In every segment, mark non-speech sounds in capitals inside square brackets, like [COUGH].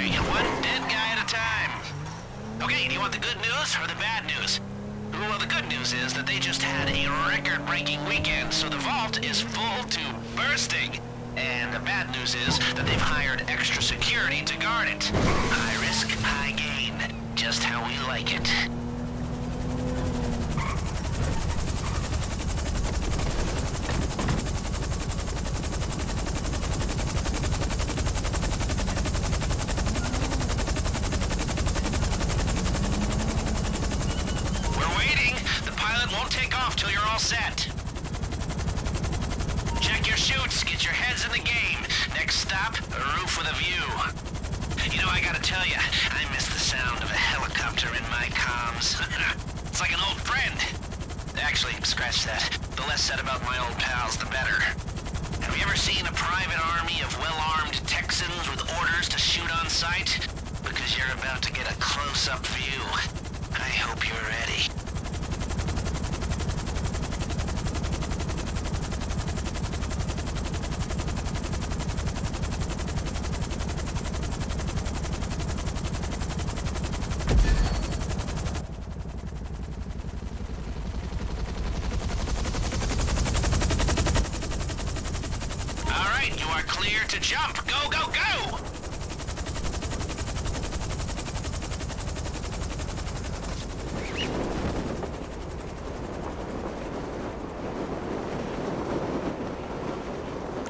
way. One dead guy at a time. Okay, do you want the good news or the bad news? Well, the good news is that they just had a record-breaking weekend, so the vault is full to bursting. And the bad news is that they've hired extra security to guard it. High risk, high gain. Just how we like it. I gotta tell you, I miss the sound of a helicopter in my comms. [LAUGHS] it's like an old friend. Actually, scratch that. The less said about my old pals, the better. Have you ever seen a private army of well-armed Texans with orders to shoot on sight? Because you're about to get a close-up view. I hope you're ready. All right, you are clear to jump. Go, go, go!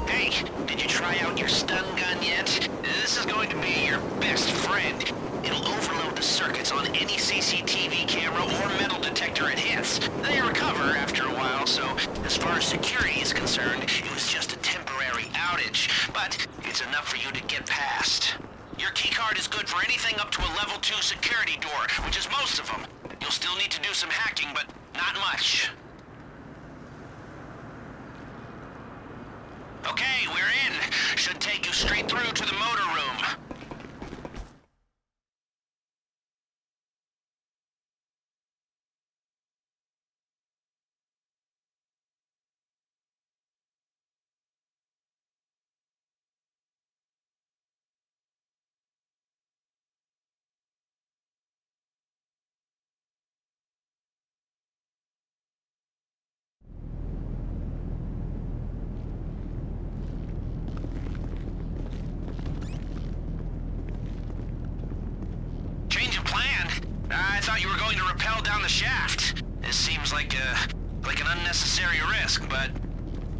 Hey, did you try out your stun gun yet? This is going to be your best friend. It'll overload the circuits on any CCTV camera or metal detector it hits. They recover after a while, so as far as security is concerned, it was just a temporary outage. But it's enough for you to get past. Your keycard is good for anything up to a level 2 security door, which is most of them. You'll still need to do some hacking, but not much. Okay, we're in. Should take you straight through to the motor room. Change of plan? I thought you were rappel down the shaft. This seems like a like an unnecessary risk, but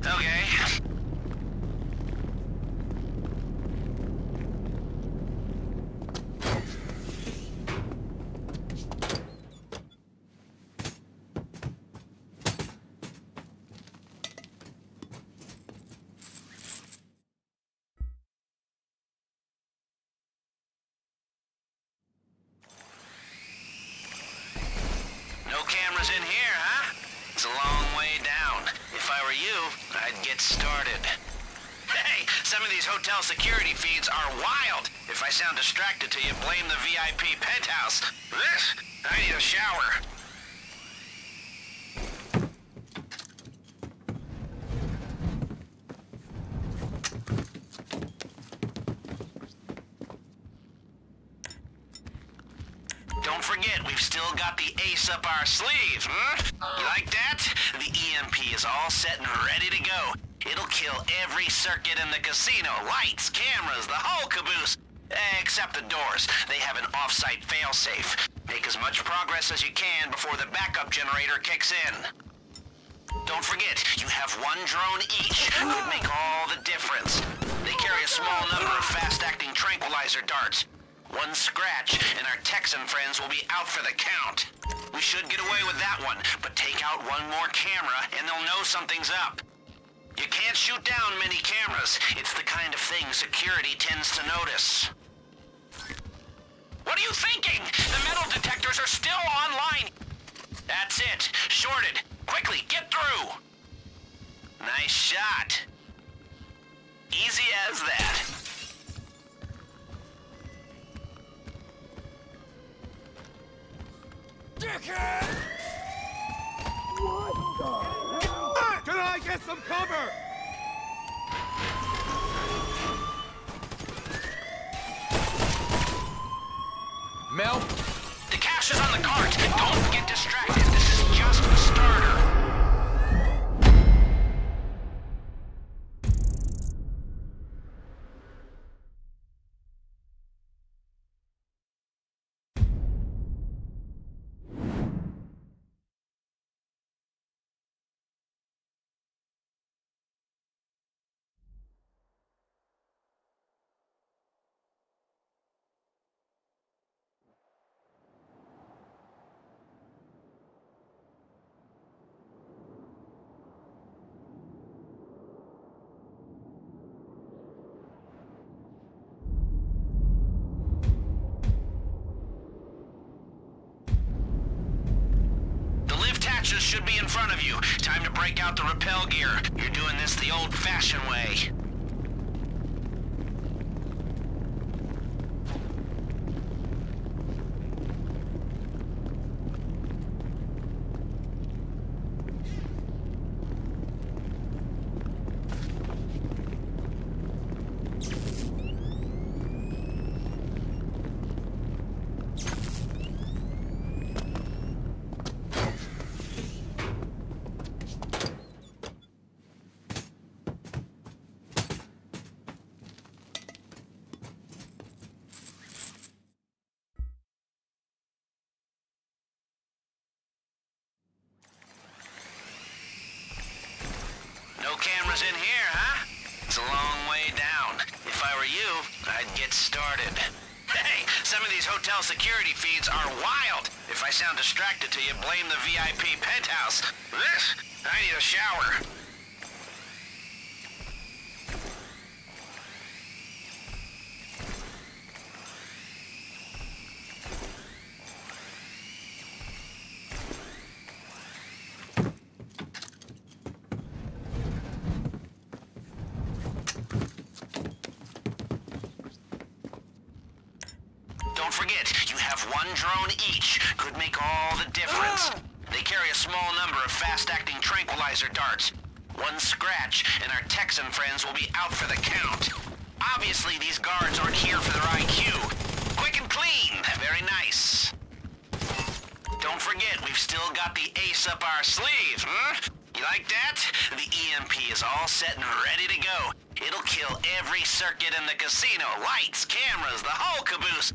okay. Sound distracted to you, blame the VIP penthouse. This? I need a shower. Don't forget, we've still got the ace up our sleeve, hmm? You like that? The EMP is all set and ready to go. It'll kill every circuit in the casino. Lights, cameras, the whole caboose. Except the doors. They have an off-site failsafe. Make as much progress as you can before the backup generator kicks in. Don't forget, you have one drone each. Could make all the difference. They carry a small number of fast-acting tranquilizer darts. One scratch, and our Texan friends will be out for the count. We should get away with that one, but take out one more camera, and they'll know something's up. You can't shoot down many cameras. It's the kind of thing security tends to notice. What are you thinking? The metal detectors are still online. That's it. Shorted. Quickly, get through. Nice shot. Easy as that. Dickhead! What the? Can I get some cover? Mel? The cash is on the cart. Don't get distracted. Should be in front of you. Time to break out the rappel gear. You're doing this the old-fashioned way. No cameras in here, huh? It's a long way down. If I were you, I'd get started. [LAUGHS] Hey, some of these hotel security feeds are wild. If I sound distracted to you, blame the VIP penthouse. This? I need a shower. Scratch, and our Texan friends will be out for the count. Obviously, these guards aren't here for their IQ. Quick and clean. Very nice. Don't forget, we've still got the ace up our sleeve, hmm? You like that? The EMP is all set and ready to go. It'll kill every circuit in the casino. Lights, cameras, the whole caboose.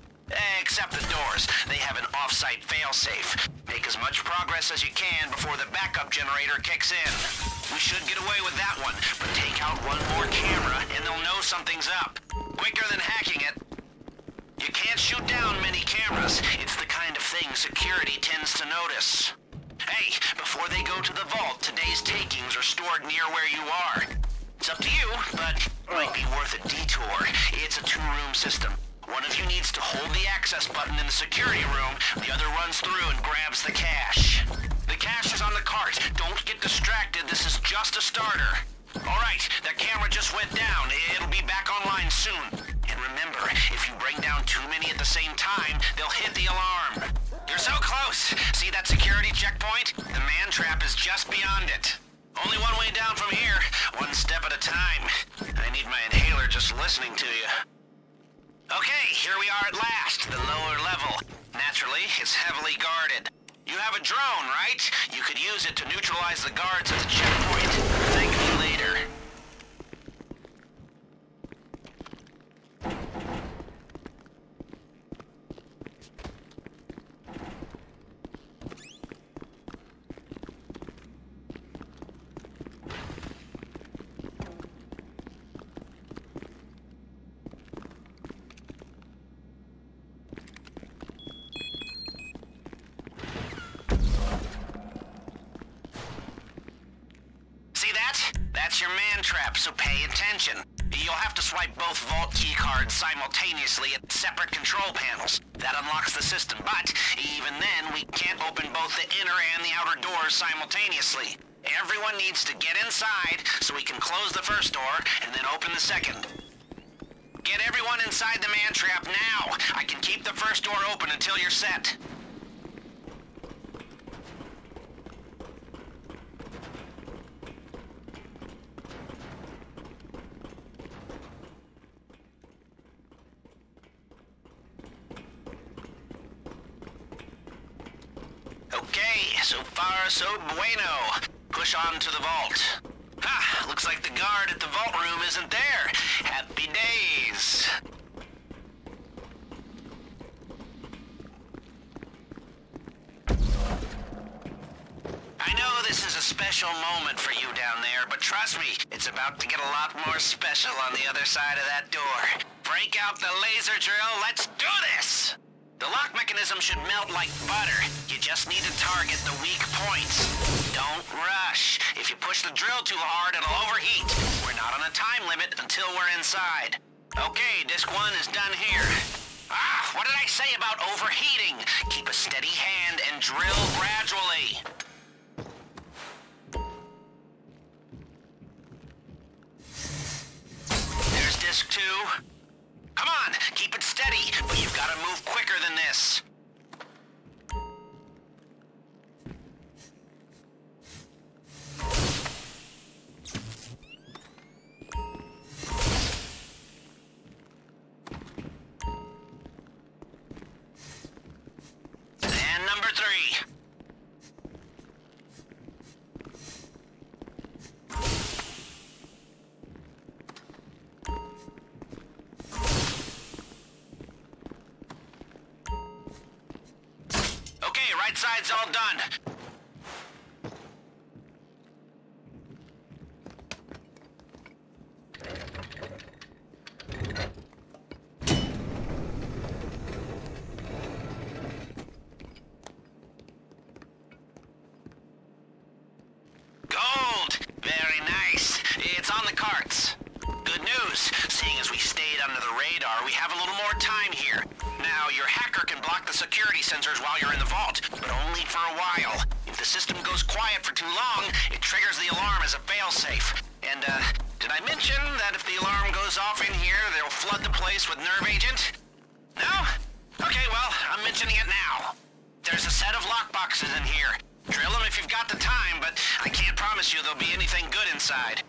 Except the doors. They have an off-site failsafe. Make as much progress as you can before the backup generator kicks in. We should get away with that one, but take out one more camera and they'll know something's up. Quicker than hacking it. You can't shoot down many cameras. It's the kind of thing security tends to notice. Hey, before they go to the vault, today's takings are stored near where you are. It's up to you, but might be worth a detour. It's a two-room system. One of you needs to hold the access button in the security room, the other runs through and grabs the cash. The cash is on the cart. Don't get distracted, this is just a starter. Alright, that camera just went down. It'll be back online soon. And remember, if you bring down too many at the same time, they'll hit the alarm. You're so close. See that security checkpoint? The man trap is just beyond it. Only one way down from here, one step at a time. I need my inhaler just listening to you. Okay, here we are at last, the lower level. Naturally, it's heavily guarded. You have a drone, right? You could use it to neutralize the guards at the checkpoint. Thank me later. See that? That's your man trap, so pay attention. You'll have to swipe both vault key cards simultaneously at separate control panels. That unlocks the system, but even then, we can't open both the inner and the outer doors simultaneously. Everyone needs to get inside so we can close the first door and then open the second. Get everyone inside the man trap now. I can keep the first door open until you're set. Okay, so so bueno. Push on to the vault. Ha! Looks like the guard at the vault room isn't there. Happy days. I know this is a special moment for you down there, but trust me, it's about to get a lot more special on the other side of that door. Break out the laser drill, let's do this! The lock mechanism should melt like butter. You just need to target the weak points. Don't rush. If you push the drill too hard, it'll overheat. We're not on a time limit until we're inside. Okay, disc one is done here. Ah, what did I say about overheating? Keep a steady hand and drill gradually. There's disc two. Come on, keep it steady, but you've got to move quicker than this. Okay, right side's all done. Gold! Very nice. It's the security sensors while you're in the vault, but only for a while. If the system goes quiet for too long, it triggers the alarm as a failsafe. And, uh, did I mention that if the alarm goes off in here, they'll flood the place with nerve agent? No? Okay, well, I'm mentioning it now. There's a set of lockboxes in here. Drill them if you've got the time, but I can't promise you there'll be anything good inside.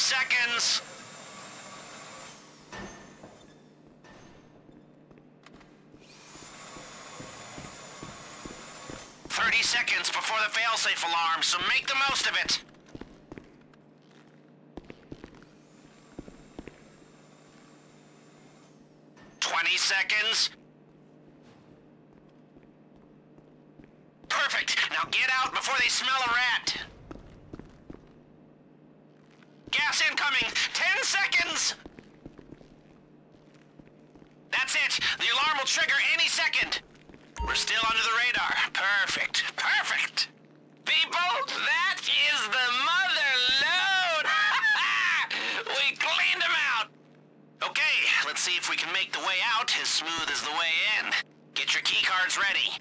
Seconds. Thirty seconds before the failsafe alarm, so make the most of it. Twenty seconds. Perfect. Now get out before they smell a rat. 10 seconds! That's it. The alarm will trigger any second. We're still under the radar. Perfect. Perfect. People, that is the mother load! [LAUGHS] we cleaned them out! Okay, let's see if we can make the way out as smooth as the way in. Get your keycards ready.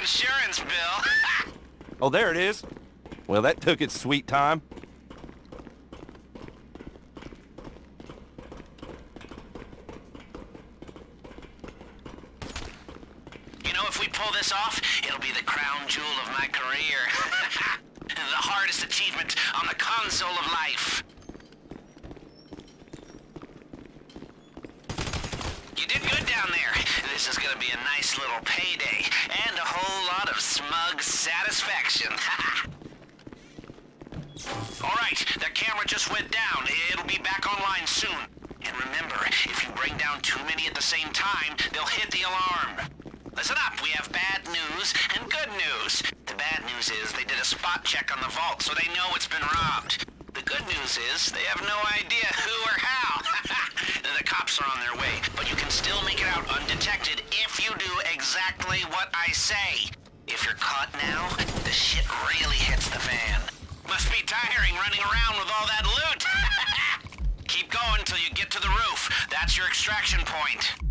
Insurance bill. [LAUGHS] Oh, there it is. Well, that took its sweet time. You know, if we pull this off, it'll be the crown jewel of my career. [LAUGHS] the hardest achievement on the console of life. You did good down there. This is gonna be a nice little payday, and a whole lot of smug satisfaction. [LAUGHS] All right, the camera just went down. It'll be back online soon. And remember, if you bring down too many at the same time, they'll hit the alarm. Listen up, we have bad news and good news. The bad news is they did a spot check on the vault, so they know it's been robbed. The good news is they have no idea [LAUGHS] who or how. [LAUGHS] the cops are on their way, but you can still make it out undetected if you do exactly what I say. If you're caught now, the shit really hits the fan. Must be tiring running around with all that loot. [LAUGHS] Keep going till you get to the roof. That's your extraction point.